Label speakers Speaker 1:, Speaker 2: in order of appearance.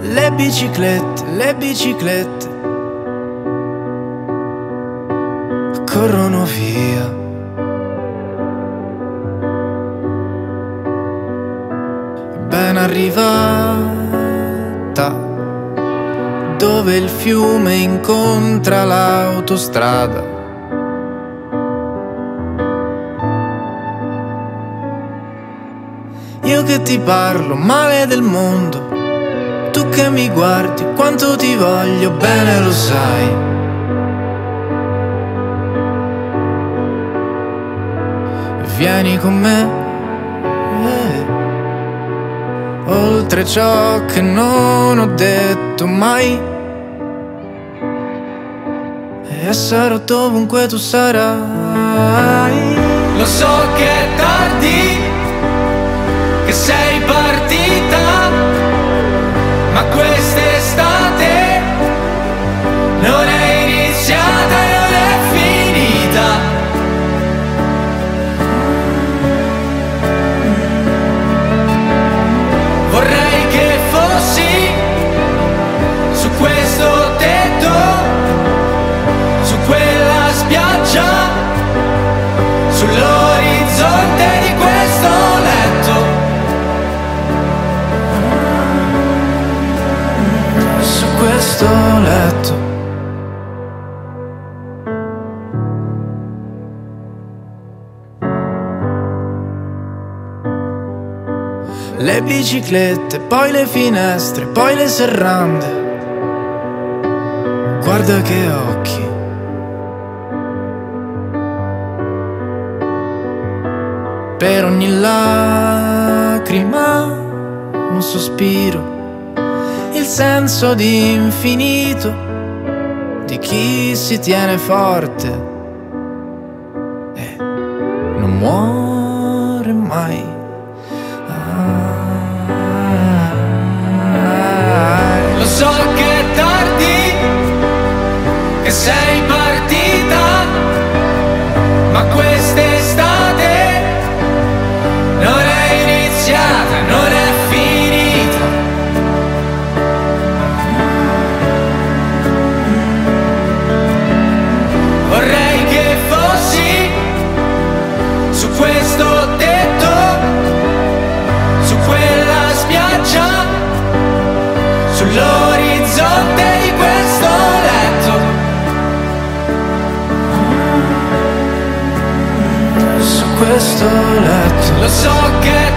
Speaker 1: le biciclette, le biciclette corrono via. Ben arrivata dove il fiume incontra l'autostrada. Io che ti parlo male del mondo, tu che mi guardi quanto ti voglio bene lo sai. Vieni con me, eh, oltre ciò che non ho detto mai. E sarò dovunque tu sarai. Lo so che è tardi, che sei questo letto. Le biciclette, poi le finestre, poi le serrande. Guarda che occhi. Per ogni lacrima un sospiro, il senso di infinito di chi si tiene forte e non muore mai. Lo so che Su questo letto. Lo so che è